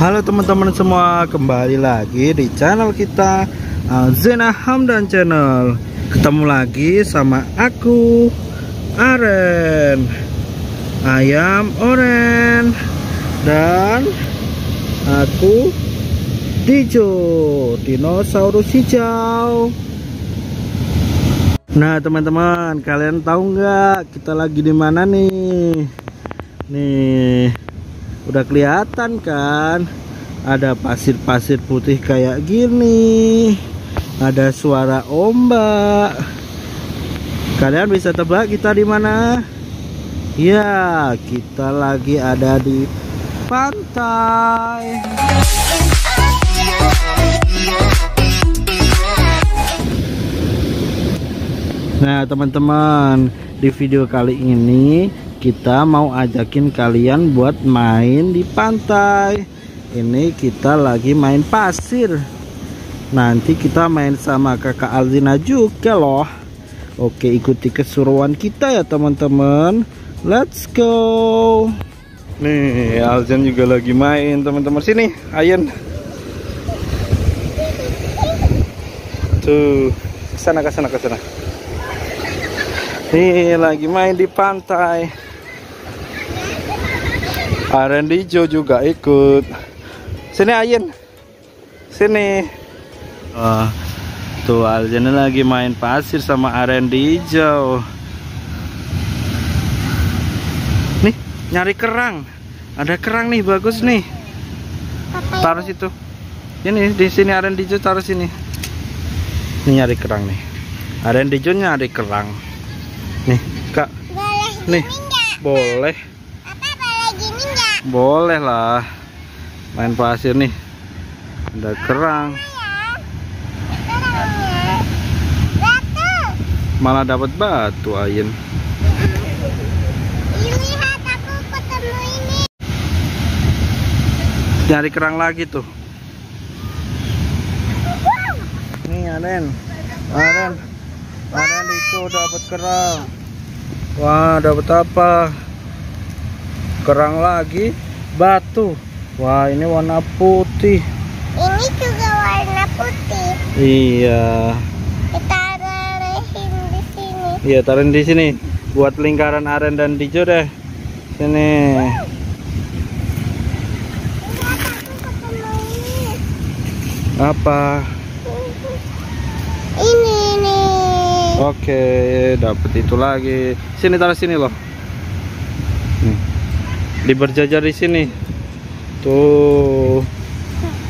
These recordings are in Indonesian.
Halo teman-teman semua, kembali lagi di channel kita Zena Hamdan Channel. Ketemu lagi sama aku Aren, ayam oren, dan aku Dijo, dinosaurus hijau. Nah teman-teman, kalian tahu nggak kita lagi di mana nih? Nih, udah kelihatan kan? Ada pasir-pasir putih kayak gini. Ada suara ombak. Kalian bisa tebak kita di mana? Ya, kita lagi ada di pantai. Nah teman-teman di video kali ini kita mau ajakin kalian buat main di pantai. Ini kita lagi main pasir. Nanti kita main sama kakak Alzina juga loh. Oke ikuti keseruan kita ya teman-teman. Let's go. Nih Alzin juga lagi main teman-teman. Sini Ayen. Tuh ke sana ke sana ke sana Nih lagi main di pantai. Arendijo juga ikut. Sini Ayen. Sini. Wah, tuh Aljen lagi main pasir sama Arendijo. Nih, nyari kerang. Ada kerang nih, bagus nih. Taruh situ. Ini di sini Arendijo taruh sini. Ini nyari kerang nih. Arendijo nyari kerang. Nih, Kak. Boleh Nih. Boleh. Apa boleh gini enggak? Boleh lah. Main pasir nih. Ada kerang. Malah dapat batu ini. Nyari kerang lagi tuh. Nih, Aren. Aren. Aren itu dapat kerang. Wah, dapat apa? Kerang lagi, batu. Wah, ini warna putih. Ini juga warna putih. Iya. Kita rerehin di sini. Iya, taruhin di sini. Buat lingkaran aren dan dijo deh. Sini. Apa? Ini nih. Oke, dapet itu lagi. Sini taruh sini loh. Di berjajar di sini. Tuh.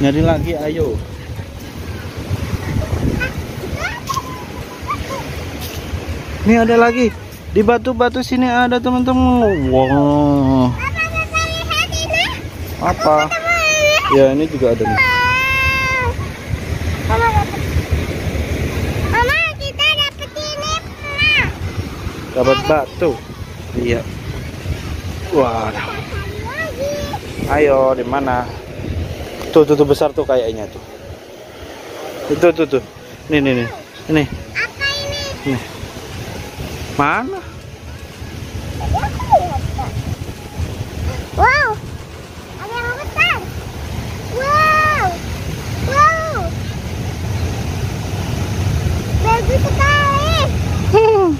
Nyari lagi, ayo. Nih ada lagi. Di batu-batu sini ada teman-teman. Wow. Apa ini? Ya, ini juga ada nih. Dapat. Ini. Batu. Iya. Wah. Ayo, di mana? Tuh, tuh, tuh besar tuh kayaknya tuh. Itu, tuh, tuh. Nih, nih, nih. Ini, Apa ini? nih. Mana? Wow. Ada yang besar. Wow. Wow. Bagus sekali. Huh.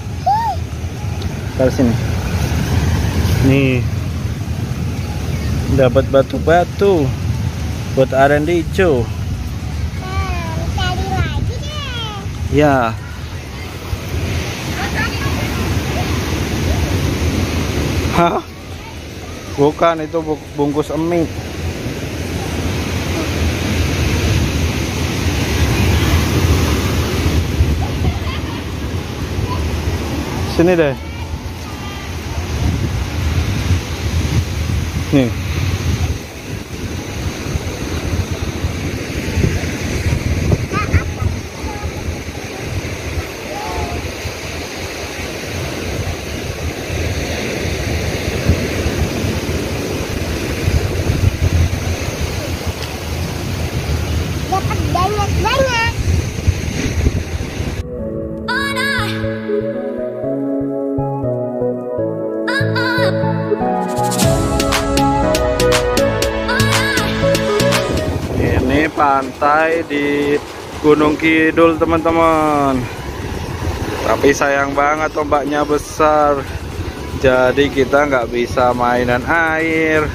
Taruh sini. Nih. Dapat batu-batu buat lagi deh. Ya. Hah? Bukan itu bu- bungkus mie. Sini deh. Nih. Pantai di Gunung Kidul teman-teman. Tapi sayang banget ombaknya besar. Jadi kita nggak bisa mainan air.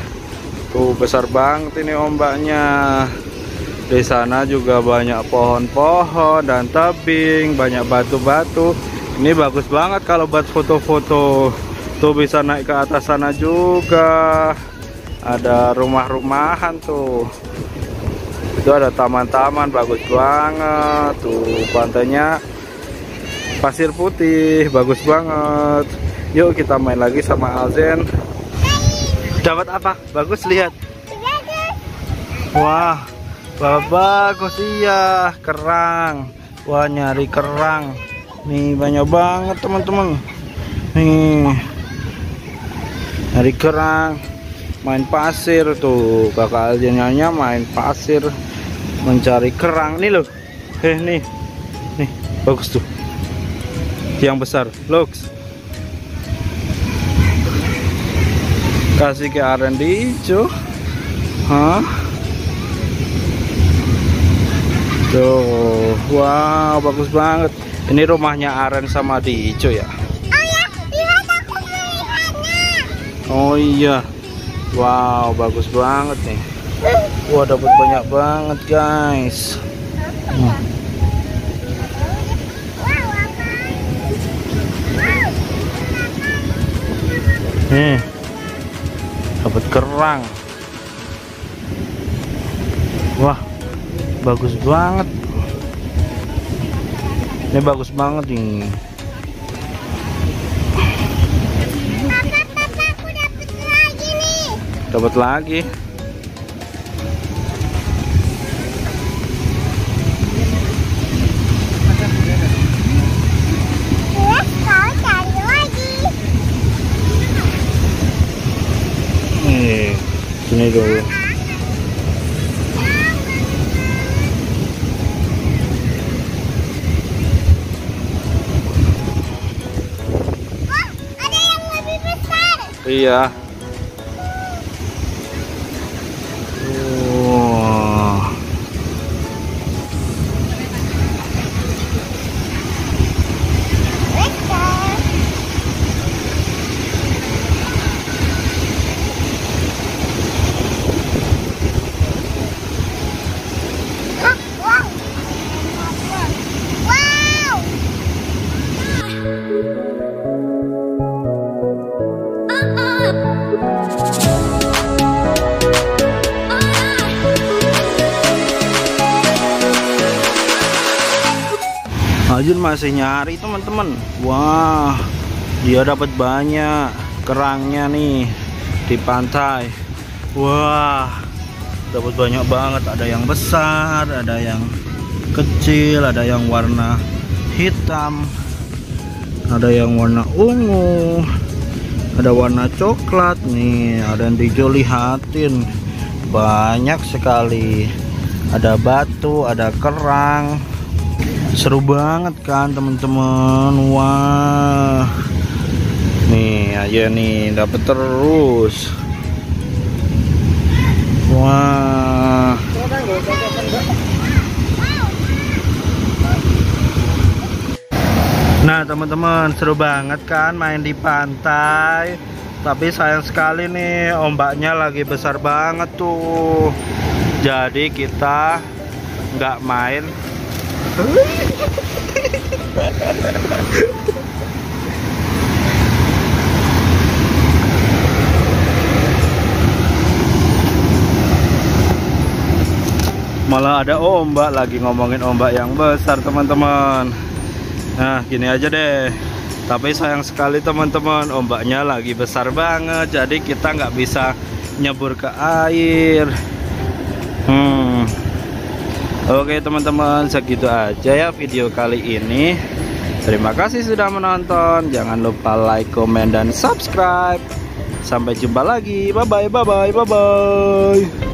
Tuh besar banget ini ombaknya. Di sana juga banyak pohon-pohon dan tebing banyak batu-batu. Ini bagus banget kalau buat foto-foto. Tuh bisa naik ke atas sana juga. Ada rumah-rumahan tuh itu ada taman-taman bagus banget. Tuh pantainya pasir putih bagus banget. Yuk kita main lagi sama Alzen. Dapat apa? Bagus lihat. Wah bagus iya kerang. Wah nyari kerang. Nih banyak banget teman-teman. Nih nyari kerang. Main pasir tuh. Kakak Alzennya main pasir mencari kerang. Nih loh. Eh nih. Nih bagus tuh. Yang besar. Looks. Kasih ke di hijau hah? Tuh. Wow bagus banget. Ini rumahnya aren sama di ya? Oh ya, lihat aku melihatnya. oh iya. Wow bagus banget nih wah dapat banyak banget guys Hmm. Nih, dapat kerang. Wah, bagus banget. Ini bagus banget aku dapat lagi nih. Dapat lagi. Sini dulu. Oh, ada yang Ajun masih nyari teman-teman. Wah, dia dapat banyak kerangnya nih di pantai. Wah, dapat banyak banget. Ada yang besar, ada yang kecil, ada yang warna hitam, ada yang warna ungu, ada warna coklat nih. Ada yang hijau lihatin, banyak sekali. Ada batu, ada kerang seru banget kan teman-teman. Wah. Nih aja nih dapat terus. Wah. Nah teman-teman seru banget kan main di pantai. Tapi sayang sekali nih ombaknya lagi besar banget tuh. Jadi kita nggak main malah ada ombak lagi ngomongin ombak yang besar teman-teman. Nah gini aja deh. Tapi sayang sekali teman-teman ombaknya lagi besar banget. Jadi kita nggak bisa nyebur ke air. Hmm Oke teman-teman segitu aja ya video kali ini. Terima kasih sudah menonton. Jangan lupa like, komen, dan subscribe. Sampai jumpa lagi. Bye bye bye bye bye bye